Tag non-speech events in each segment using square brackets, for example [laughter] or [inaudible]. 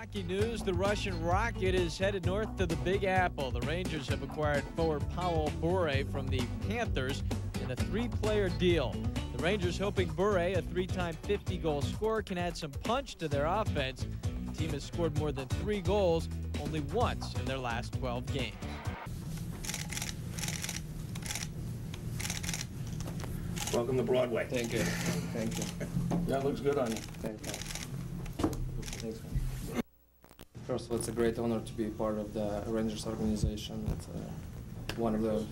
hockey news, the Russian Rocket is headed north to the Big Apple. The Rangers have acquired forward Pavel Bure from the Panthers in a three-player deal. The Rangers hoping Bure, a three-time 50-goal scorer, can add some punch to their offense. The team has scored more than three goals only once in their last 12 games. Welcome to Broadway. Thank you. Thank you. [laughs] That looks good on you. Thank you. Thanks, man. First of all, it's a great honor to be part of the Rangers organization. It's uh, one of the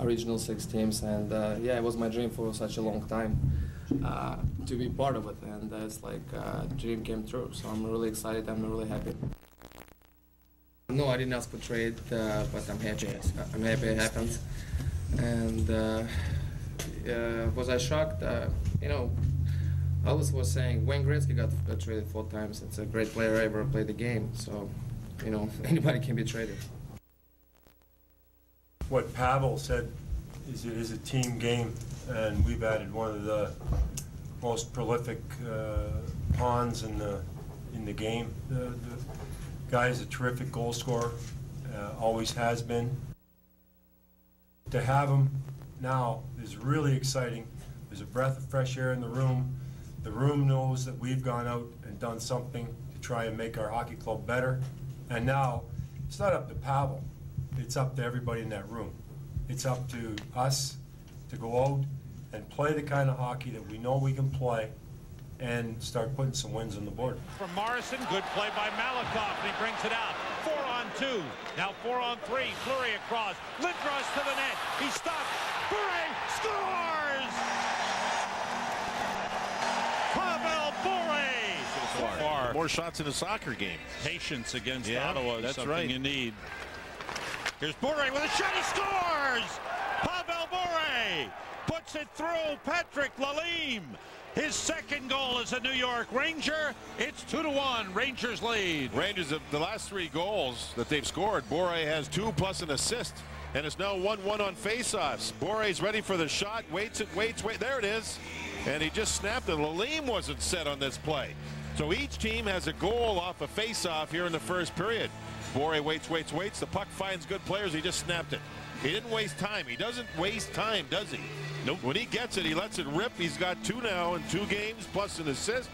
original six teams, and uh, yeah, it was my dream for such a long time uh, to be part of it, and it's like uh, dream came true. So I'm really excited. I'm really happy. No, I didn't ask for trade, uh, but I'm happy. I'm happy it happened. And uh, was I shocked? You know, I always was saying Wayne Gretzky got traded four times. It's a great player ever played the game. So, you know, [laughs] anybody can be traded. What Pavel said is it is a team game, and we've added one of the most prolific uh, pawns in the in the game. The, the guy is a terrific goal scorer, uh, always has been. To have him now is really exciting. There's a breath of fresh air in the room. The room knows that we've gone out and done something to try and make our hockey club better. And now, it's not up to Pavel, it's up to everybody in that room. It's up to us to go out and play the kind of hockey that we know we can play and start putting some wins on the board. From Morrison, good play by Malakhov, and he brings it out. Four on two, now four on three. Fleury across, Lindros to the net. He stops. Bure scores! More shots in a soccer game. Patience against Yeah, Ottawa is that's something right. you need. Here's Bure with a shot. He scores! Pavel Bure puts it through Patrick Lalime. His second goal as a New York Ranger. It's two to one. Rangers lead. Rangers, of the last three goals that they've scored, Bure has two plus an assist. And it's now 1-1 on faceoffs. Bure's ready for the shot, waits it, waits, wait. There it is. And he just snapped it. Lalime wasn't set on this play. So each team has a goal off a faceoff here in the first period. Bure waits, waits, waits. The puck finds good players. He just snapped it. He didn't waste time. He doesn't waste time, does he? Nope. When he gets it, he lets it rip. He's got two now in two games, plus an assist.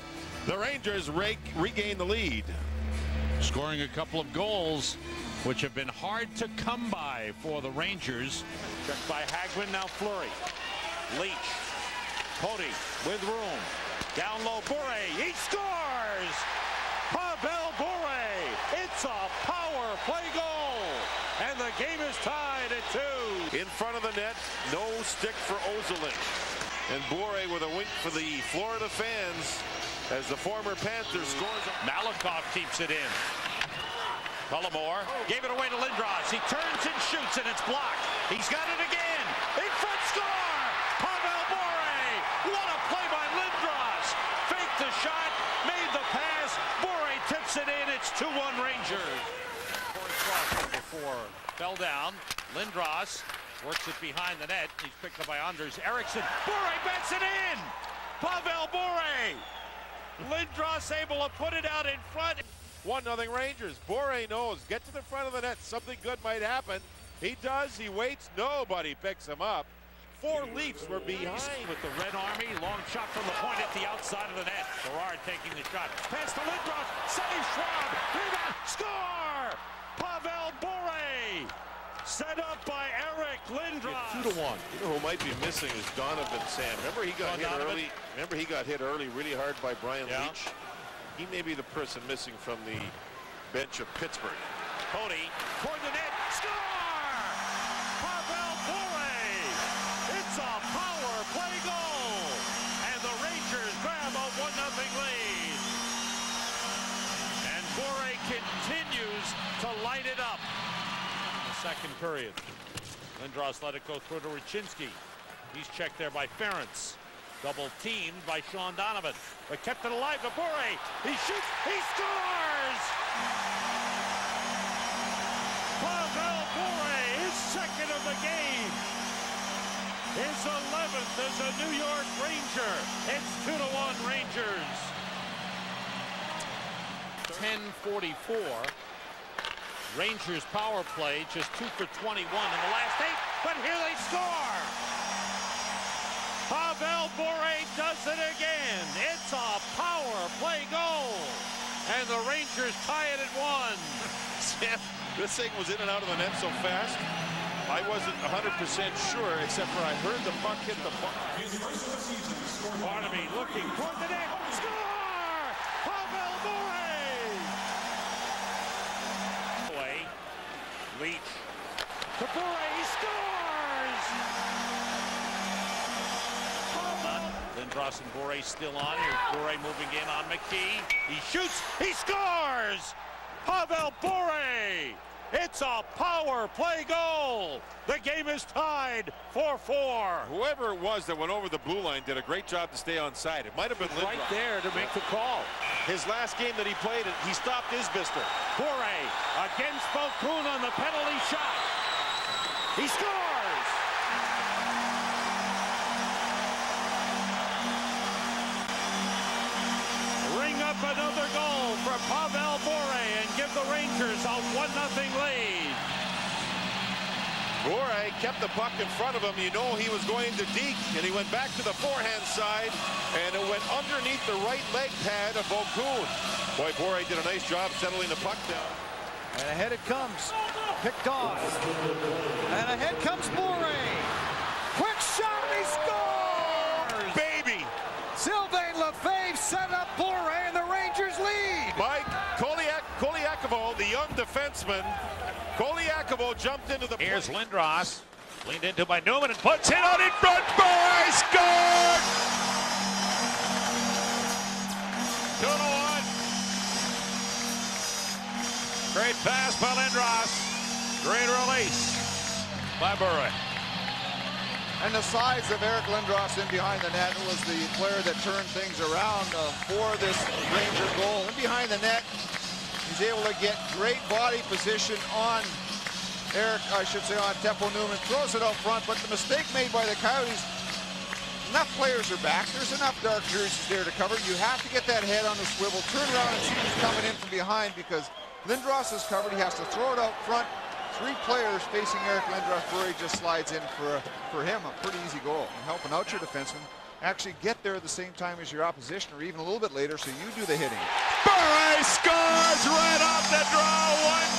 The Rangers rake, regain the lead. Scoring a couple of goals, which have been hard to come by for the Rangers. Checked by Hagman, now Fleury. Leetch. Cody with room. Down low, Bure. He scores! Pavel Bure! It's a power play goal! And the game is tied at two. In front of the net, no stick for Ozolin. And Bure with a wink for the Florida fans as the former Panther scores. Malakhov keeps it in. Tullamore gave it away to Lindros. He turns and shoots, and it's blocked. He's got it again. In front score! Pavel Bure! What a play by Lindros! Faked the shot, made the pass. Bure tips it in. It's 2-1 Rangers. Cory Cross, number four, fell down. Lindros works it behind the net. He's picked up by Anders Eriksson. Bure bets it in! Pavel Bure! Lindros able to put it out in front. 1 nothing Rangers. Bure knows. Get to the front of the net. Something good might happen. He does. He waits. Nobody picks him up. Four Leafs were behind. With the Red Army, long shot from the point at the outside of the net. Gerard taking the shot. Pass to Lindros. Save Schwab. Rebound. Score! Pavel Bure. Set up by Eric Lindros. Two to one. You know who might be missing is Donovan Sam. Remember he got Don hit Donovan? early. Remember he got hit early, really hard by Brian Yeah. Leetch. He may be the person missing from the bench of Pittsburgh. Cody toward the net. Score! Pavel Bure. It's a power play goal. And the Rangers grab a 1-0 lead. And Bure continues to light it up. In the second period. Lindros let it go through to Rachinsky. He's checked there by Ference. Double teamed by Shean Donovan. But kept it alive to Bure. He shoots. He scores! Pavel Bure, his second of the game. His 11th as a New York Ranger. It's 2 to 1 Rangers. 44. Rangers power play just two for 21 in the last eight, but here they score. Pavel Bure does it again. It's a power play goal. And the Rangers tie it at one. Sam, this thing was in and out of the net so fast. I wasn't 100% sure, except for I heard the puck hit the puck. Barnaby looking toward the net. Score! Pavel Bure! Away. Leetch. To Bure. He scores! Lindros and Bure still on. Here's Bure moving in on McKee. He shoots. He scores! Pavel Bure! It's a power play goal. The game is tied 4-4. Whoever it was that went over the blue line did a great job to stay on side. It might have been Right there to make the call. His last game that he played, he stopped Isbister. Bure against Bokun on the penalty shot. He scores! Kept the puck in front of him. You know he was going to deke, and he went back to the forehand side, and it went underneath the right leg pad of Okun. Boy, Bure did a nice job settling the puck down. And ahead it comes. Picked off. And ahead comes Bure. Quick shot and he scores! Baby! Sylvain Lefebvre set up Bure and the Rangers lead. Mike Koliak, Koliakovo, the young defenseman. Koliakovo jumped into the Here's play. Lindros. Leaned into by Numminen and puts it out in front. Bure scored! Two to one. Great pass by Lindros. Great release by Bure. And the size of Eric Lindros in behind the net was the player that turned things around uh, for this Ranger goal. And behind the net, he's able to get great body position on Eric, I should say, on Teppo Numminen. Throws it out front, but the mistake made by the Coyotes, enough players are back. There's enough dark jerseys there to cover. You have to get that head on the swivel, turn around and see who's coming in from behind because Lindros is covered. He has to throw it out front. Three players facing Eric Lindros. Bure just slides in for for him a pretty easy goal. And helping out your defenseman actually get there at the same time as your opposition or even a little bit later so you do the hitting. Bure scores right off the draw. One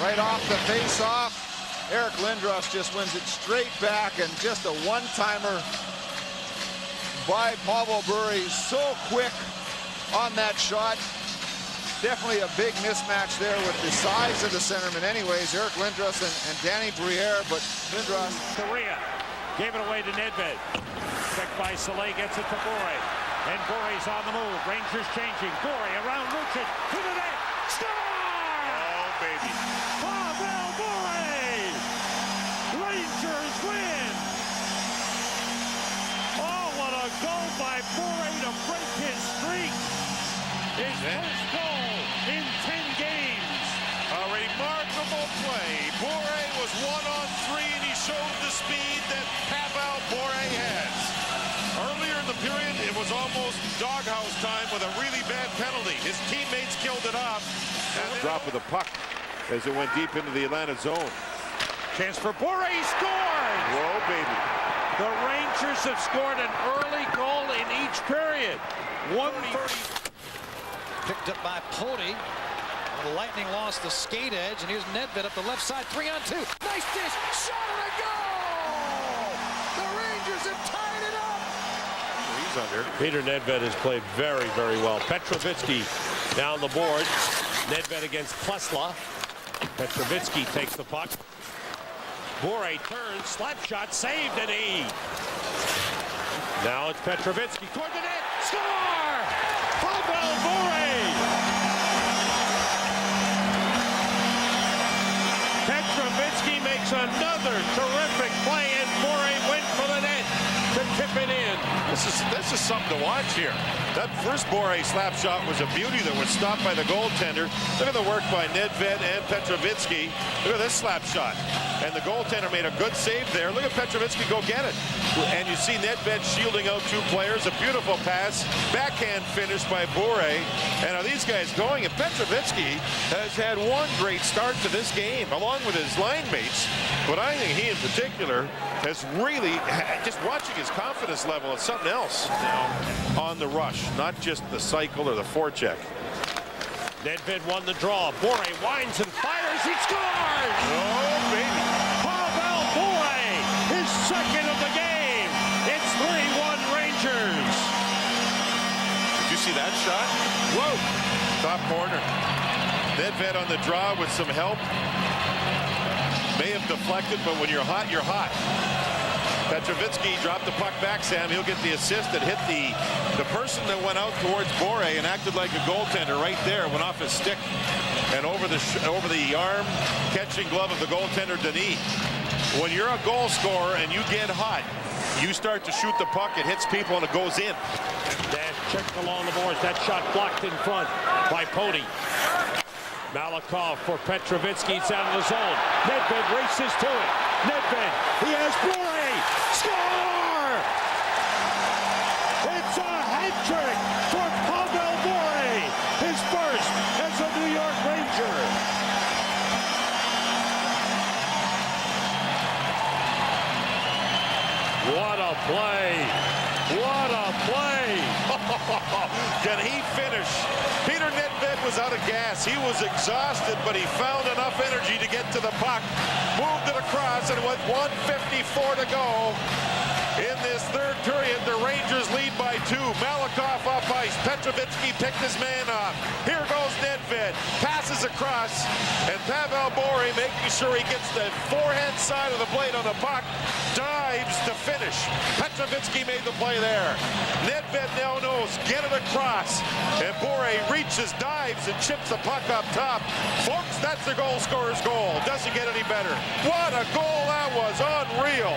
Right off the face-off, Eric Lindros just wins it straight back and just a one-timer by Pavel Bure. So quick on that shot. Definitely a big mismatch there with the size of the centerman anyways. Eric Lindros and, and Danny Briere, but Lindros Korea gave it away to Nedved. Checked by Soleil, gets it to Bure. And Bure's on the move. Rangers changing. Bure around Lucic to the net. Score! Baby. Pavel Bure! Rangers win! Oh, what a goal by Bure to break his streak! His Yeah. first goal in 10 games. A remarkable play. Bure was one on three, and he showed the speed that Pavel Bure has. Earlier in the period, it was almost doghouse time with a really bad penalty. His teammates killed it off. And drop of the puck as it went deep into the Atlanta zone. Chance for Bure, he scores! Whoa, baby. The Rangers have scored an early goal in each period. 130. Picked up by Poti. The Lightning lost the skate edge, and here's Nedved up the left side, three on two. Nice dish, shot and a goal! The Rangers have tied it up! He's under. Peter Nedved has played very, very well. Petrovicky down the board. Nedved against Klesla. Petrovicky takes the puck. Bure turns, slap shot, saved, and he. Now it's Petrovicky. Toward the net, score! Pavel Bure! Petrovicky makes another terrific play, and Bure went for the net. To tip it in. This is this is something to watch here. That first Bure slap shot was a beauty that was stopped by the goaltender. Look at the work by Nedved and Petrovicky. Look at this slap shot. And the goaltender made a good save there. Look at Petrovicky go get it. And you see Nedved shielding out two players. A beautiful pass. Backhand finish by Bure. And are these guys going? And Petrovicky has had one great start to this game, along with his line mates. But I think he in particular has really, just watching his confidence level, it's something else now on the rush, not just the cycle or the forecheck. Nedved won the draw. Bure winds and fires. He scores! Oh, baby. Pavel Bure, his second of the game. It's 3-1 Rangers. Did you see that shot? Whoa. Top corner. Nedved on the draw with some help. May have deflected, but when you're hot, you're hot. Petrovicky dropped the puck back, Sam. He'll get the assist that hit the the person that went out towards Bure and acted like a goaltender right there, went off his stick and over the over the arm, catching glove of the goaltender, Denis. When you're a goal scorer and you get hot, you start to shoot the puck, it hits people and it goes in. Dash checked along the boards. That shot blocked in front by Poti. Malakhov for Petrovicky. It's out of the zone. Nedved races to it. Nedved. He has. Score! It's a hat trick for Pavel Bure. His first as a New York Ranger. What a play. What a play. Can he finish? Peter Nedved was out of gas. He was exhausted, but he found enough energy to get to the puck. Moved it across, and with 154 to go in this third period, the Rangers lead by two. Malakhov off ice. Petrovicky picked his man off. Here goes Nedved. Passes across, and Pavel Bure making sure he gets the forehand side of the blade on the puck. Dives to finish. Petrovicky made the play there. Nedved now knows, get it across. And Bure reaches, dives, and chips the puck up top. Folks, that's the goal scorer's goal. Doesn't get any better. What a goal that was. Unreal.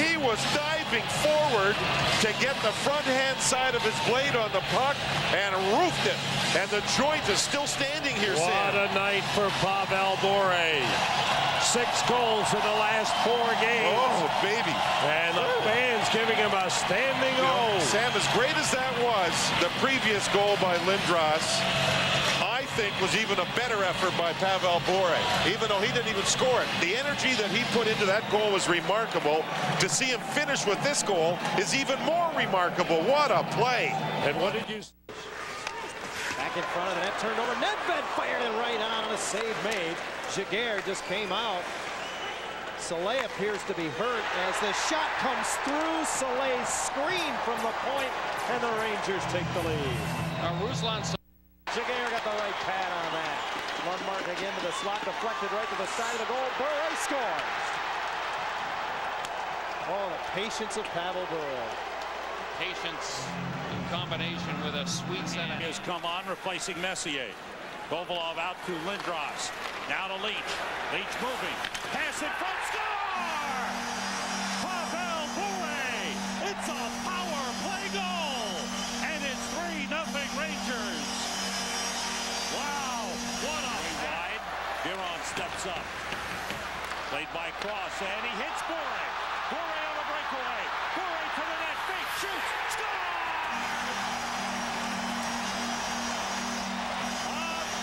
He was diving forward to get the front hand side of his blade on the puck and roofed it. And the joint is still standing here, What Sam. a night for Pavel Bure. Six goals in the last four games. Oh, baby. And the fans giving him a standing You know, O. Sam, as great as that was, the previous goal by Lindros, think was even a better effort by Pavel Bure, even though he didn't even score it. The energy that he put into that goal was remarkable. To see him finish with this goal is even more remarkable. What a play. And what did you Back in front of the net, turned over. Nedved fired it right on, and a save made. Jaguar just came out. Soleil appears to be hurt as the shot comes through. Soleil's screen from the point, and the Rangers take the lead. Uh, Ruslan Jaguar got the right pad on that. One mark again to the slot, deflected right to the side of the goal. Bure scores. Oh, the patience of Pavel Bure. patience in combination with a sweet center. has come on, replacing Messier. Kovalev out to Lindros. Now to Leetch. Leetch moving. Pass in front. Score! Pavel Bure! It's a power play goal! And it's 3 nothing Rangers. Wow! What a wide. Biron steps up. Played by Cross, and he hits Bure. Bure on the breakaway. Bure to the net. Fake shoots. Score!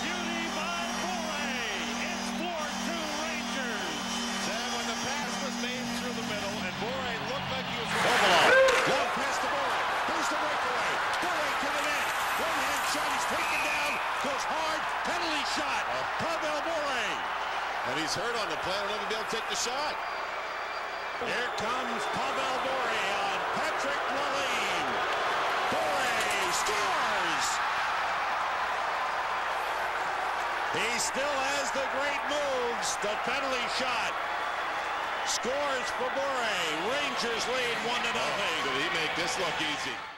Beauty by Bure. It's 4-2 Rangers. Sam, when the pass was made through the middle and Bure looked like he was... Long pass to Bure. Here's the breakaway. Bure to the net. One hand shot. He's taken down. Goes hard. Penalty shot. Pavel Bure. And he's hurt on the play. I don't know if he'll be able to take the shot. Here comes Pavel Bure on Patrick Lalime. Bure scores. He still has the great moves. The penalty shot. Scores for Bure. Rangers lead one to nothing. Oh, did he make this look easy?